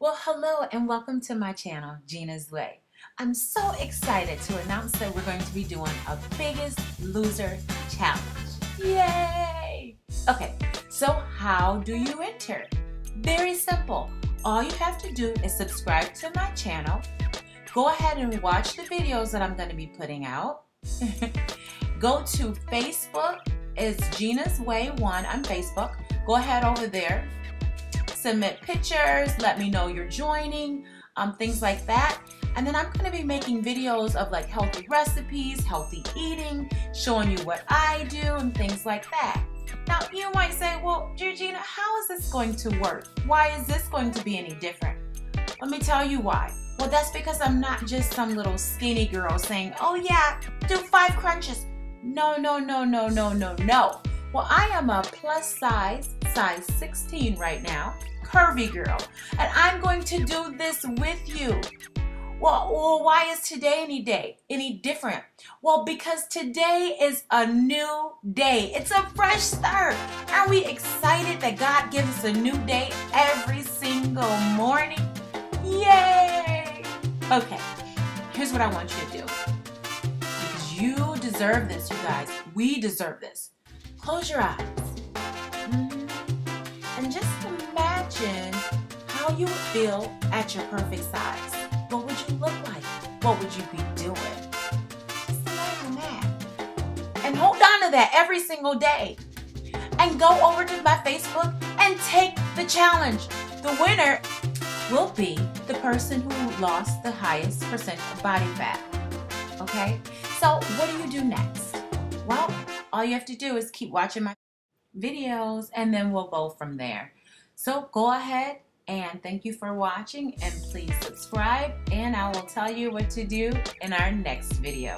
Well, hello and welcome to my channel, Gina's Way. I'm so excited to announce that we're going to be doing a Biggest Loser Challenge. Yay! Okay, so how do you enter? Very simple. All you have to do is subscribe to my channel. Go ahead and watch the videos that I'm going to be putting out. Go to Facebook. It's Gina's Way 1 on Facebook. Go ahead over there submit pictures, let me know you're joining, um, things like that. And then I'm gonna be making videos of like healthy recipes, healthy eating, showing you what I do and things like that. Now you might say, well, Georgina, how is this going to work? Why is this going to be any different? Let me tell you why. Well, that's because I'm not just some little skinny girl saying, oh yeah, do five crunches. No, no, no, no, no, no, no. Well, I am a plus size, size 16 right now, curvy girl, and I'm going to do this with you. Well, well, why is today any day any different? Well, because today is a new day. It's a fresh start. Are we excited that God gives us a new day every single morning? Yay! Okay, here's what I want you to do. Because you deserve this, you guys. We deserve this. Close your eyes. You would feel at your perfect size. What would you look like? What would you be doing? Imagine that. And hold on to that every single day. And go over to my Facebook and take the challenge. The winner will be the person who lost the highest percent of body fat. Okay? So, what do you do next? Well, all you have to do is keep watching my videos and then we'll go from there. So go ahead and thank you for watching and please subscribe and I will tell you what to do in our next video.